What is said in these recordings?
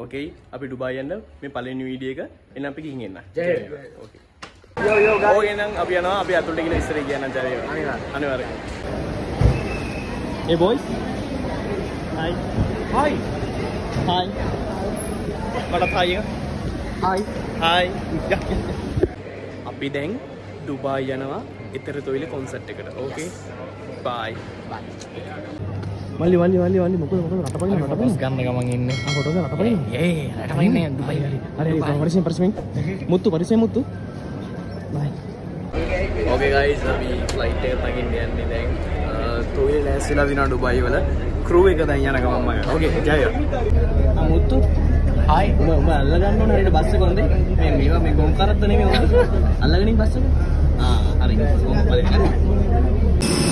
ඕකේ අපි ඩුබායි යන්න මේ පළවෙනි වීඩියෝ එක එන්න අපි ගිහින් එන්න. ජය. ඕකේ. යෝ යෝ ඕකේ එහෙනම් අපි යනවා අපි අතුලට ගිහලා ඉස්සරහ කියන්න ජය. අනිවාර්යෙන්. Hey boys. Hi. Hi. Hi. මටත් hi එක. හායි හායි අපි දැන් ඩුබායි යනවා එතර තොයිල කොන්සට් එකට ඕකේ බයි මල්ලි මල්ලි මල්ලි මල්ලි මොකද මොකද රටපයින් රටපයින් ගන්න ගමන් ඉන්න ෆොටෝද රටපයින් ඒ රටමයින්න දුබයි හරි පරිසෙන් පරිසෙන් මුත්තු පරිසෙන් මුත්තු බයි ඕකේ ගයිස් අපි ෆ්ලයිට් එක තකින්න යන්නේ දැන් තොයිල ලෑස්තිලා විනා ඩුබායි වල ක්‍රූ එක දැන් යන ගමන් මම ඕකේ ජය මුත්තු හායි උඹ උඹ අල්ලගන්න ඕන හරියට බස් එක හොඳේ මේ මේවා මේ ගොම් කරත්ත නෙමෙයි අල්ලගෙන ඉන්න බස් එක ආ හරි ගොම් බලන්න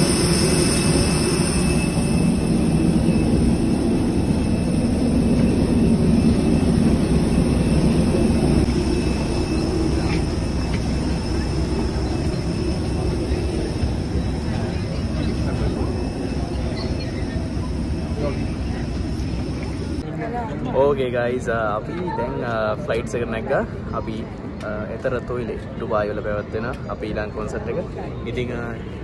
ඕගේ ගයිස් අපි දැන් ෆ්ලයිට්ස් එක නැග්ගා. අපි එතර තොයිලේ ඩුබායි වල පැවැත්වෙන අපි ඊළඟ කොන්සර්ට් එක. ඉතින්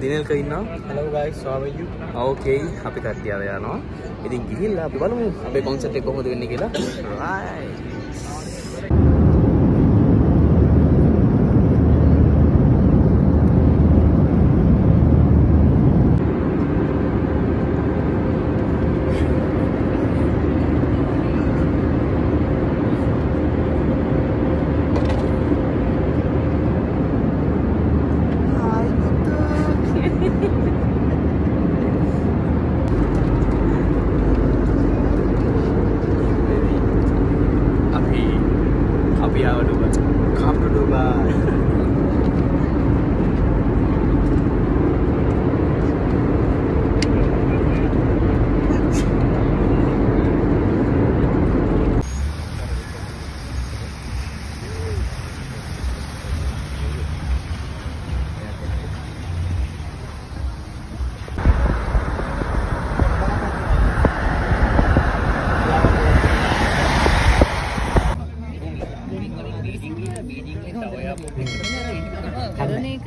දිනෙල්ක ඉන්නවා. Hello guys how are you? Okay අපි කට්ටිය යනවා. ඉතින් ගිහිල්ලා අපි බලමු අපේ කොන්සර්ට් එක කොහොමද වෙන්නේ කියලා. Right අපි අපි ආව ඩුබායි come to Dubai කරන එක මේ සුපර්නේ කරන එක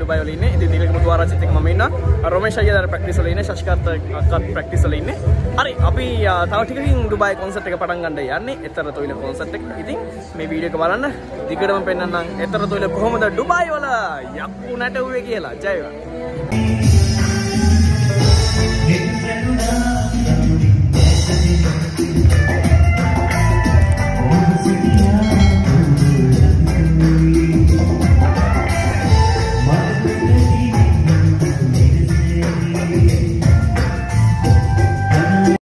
ඩුබයි වල ඉන්නේ. ඉතින් දීලක මුතුආරච්චිත් එක්ක මම ඉන්නවා. රොමේෂ් අයියා දැන් ප්‍රැක්ටිස් වල ඉන්නේ. ශෂිකාන්ත අක්කත් ප්‍රැක්ටිස් වල ඉන්නේ. හරි අපි තව ටිකකින් ඩුබයි කොන්සර්ට් එක පටන් ගන්න යන්නේ. එතර තොইল කොන්සර්ට් එක. ඉතින් මේ වීඩියෝ එක බලන්න. දිගටම පෙන්වන්නම් එතර තොইল කොහොමද ඩුබයි වල යක්කු නැටුවේ කියලා. ජය වේවා.